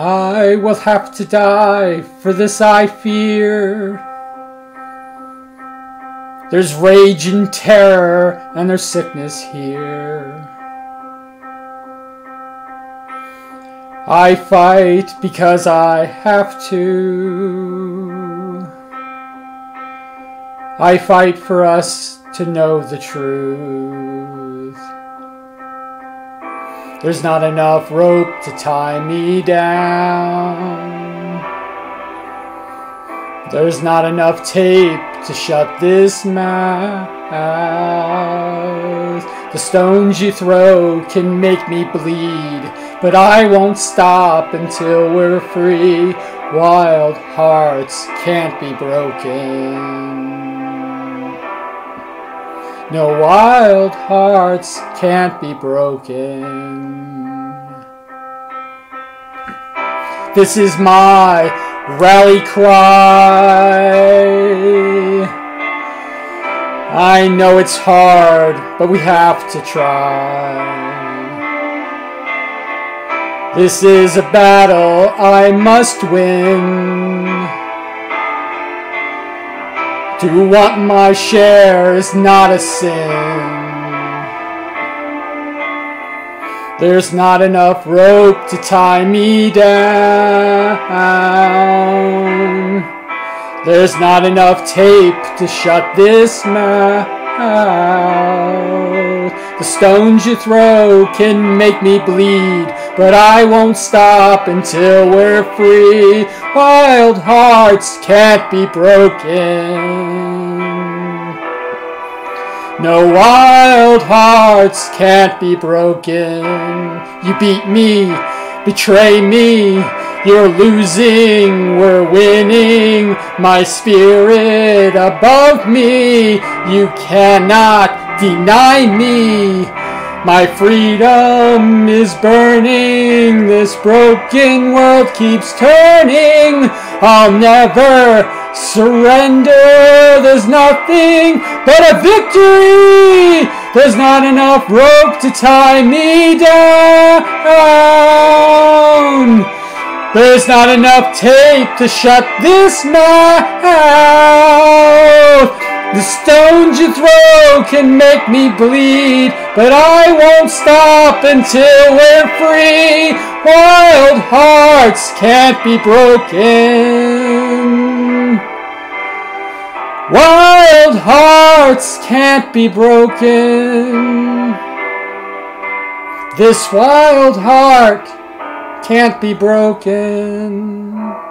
I will have to die, for this I fear. There's rage and terror, and there's sickness here. I fight because I have to. I fight for us to know the truth. There's not enough rope to tie me down. There's not enough tape to shut this mouth. The stones you throw can make me bleed, but I won't stop until we're free. Wild hearts can't be broken. No wild hearts can't be broken. This is my rally cry. I know it's hard, but we have to try. This is a battle I must win. To want my share is not a sin. There's not enough rope to tie me down. There's not enough tape to shut this mouth. The stones you throw can make me bleed, but I won't stop until we're free. Wild hearts can't be broken. No wild hearts can't be broken. You beat me, betray me. You're losing, we're winning. My spirit above me. You cannot deny me. My freedom is burning. This broken world keeps turning. I'll never surrender. There's nothing but a victory. There's not enough rope to tie me down. There's not enough tape to shut this mouth. The stones you throw can make me bleed, but I won't stop until we're free. Wild hearts can't be broken. Wild hearts can't be broken. This wild heart can't be broken.